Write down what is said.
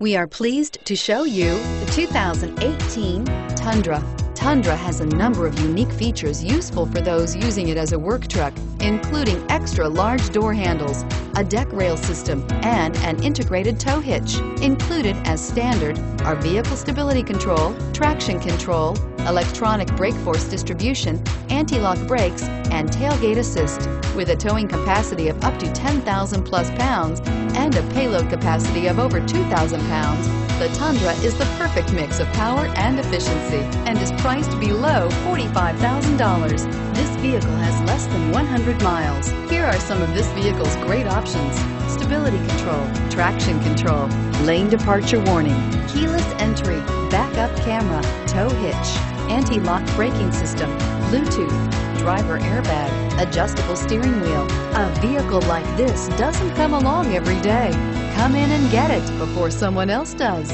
We are pleased to show you the 2018 Tundra. Tundra has a number of unique features useful for those using it as a work truck, including extra large door handles, a deck rail system, and an integrated tow hitch. Included as standard are vehicle stability control, traction control, electronic brake force distribution, anti-lock brakes, and tailgate assist. With a towing capacity of up to 10,000 plus pounds and a payload capacity of over 2,000 pounds, the Tundra is the perfect mix of power and efficiency and is priced below $45,000. This vehicle has less than 100 miles. Here are some of this vehicle's great options. Stability control, traction control, lane departure warning, keyless entry, backup camera, tow hitch, anti-lock braking system, Bluetooth, driver airbag, adjustable steering wheel. A vehicle like this doesn't come along every day. Come in and get it before someone else does.